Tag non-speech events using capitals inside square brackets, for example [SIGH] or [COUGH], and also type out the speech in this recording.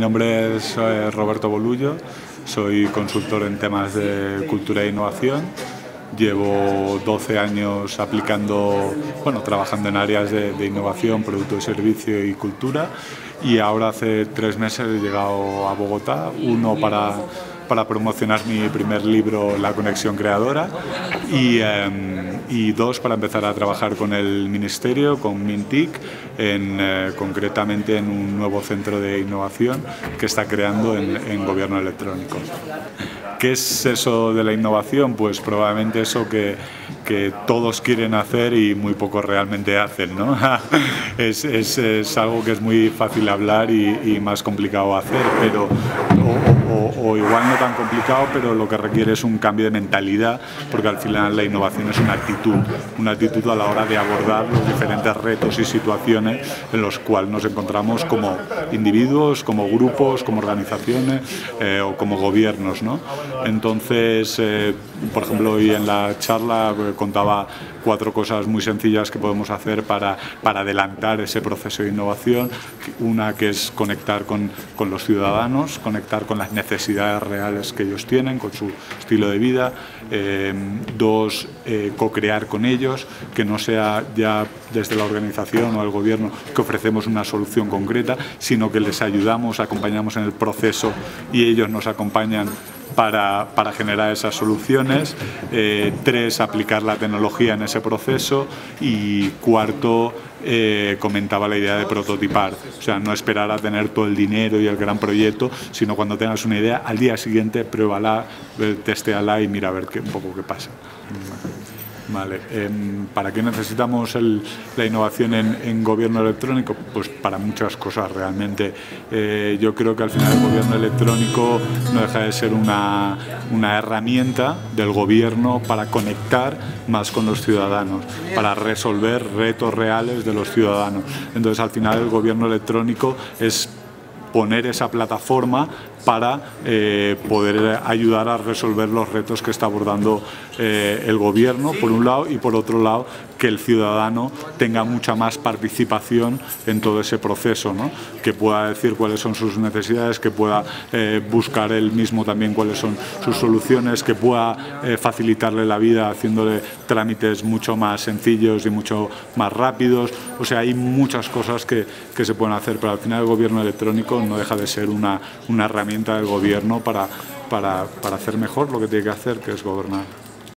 Mi nombre es eh, Roberto Bolullo, soy consultor en temas de cultura e innovación. Llevo 12 años aplicando, bueno, trabajando en áreas de, innovación, producto y servicio y cultura. Y ahora hace tres meses he llegado a Bogotá, uno para, para promocionar mi primer libro, La Conexión Creadora, y, em, y dos para empezar a trabajar con el Ministerio, con Mintic, en, eh, concretamente en un nuevo centro de innovación que está creando en, en gobierno electrónico. ¿Qué es eso de la innovación? Pues probablemente eso que, que todos quieren hacer y muy pocos realmente hacen. ¿no? [LAUGHS] es, es, es, algo que es muy fácil hablar y, y más complicado hacer, pero o, igual no tan complicado, pero lo que requiere es un cambio de mentalidad, porque al final la innovación es una actitud, una actitud a la hora de abordar los diferentes retos y situaciones en los cuales nos encontramos como individuos, como grupos, como organizaciones eh, o como gobiernos. ¿no? Entonces, eh, por ejemplo, hoy en la charla eh, contaba cuatro cosas muy sencillas que podemos hacer para, para adelantar ese proceso de innovación. Una que es conectar con, con los ciudadanos, conectar con las necesidades reales que ellos tienen, con su estilo de vida. Eh, dos, eh, co-crear con ellos, que no sea ya desde la organización o el gobierno que ofrecemos una solución concreta, sino que les ayudamos, acompañamos en el proceso y ellos nos acompañan para, para, generar esas soluciones. Eh, tres, aplicar la tecnología en ese proceso. Y cuarto, eh, comentaba la idea de prototipar. O sea, no esperar a tener todo el dinero y el gran proyecto, sino cuando tengas una idea, al día siguiente pruébala, testéala y mira a ver qué, un poco qué pasa. Vale. Em, ¿Para qué necesitamos la innovación en, gobierno electrónico? Pues para muchas cosas realmente. Eh, yo creo que al final el gobierno electrónico no deja de ser una herramienta del gobierno para conectar más con los ciudadanos, para resolver retos reales de los ciudadanos. Entonces al final el gobierno electrónico es poner esa plataforma para eh, poder ayudar a resolver los retos que está abordando eh, el gobierno, por un lado, y por otro lado, que el ciudadano tenga mucha más participación en todo ese proceso, ¿no? que pueda decir cuáles son sus necesidades, que pueda eh, buscar él mismo también cuáles son sus soluciones, que pueda facilitarle la vida haciéndole trámites mucho más sencillos y mucho más rápidos. O sea, hay muchas cosas que, que se pueden hacer, pero al final el gobierno electrónico no deja de ser una, una herramienta del gobierno para, para, para hacer mejor lo que tiene que hacer, que es gobernar.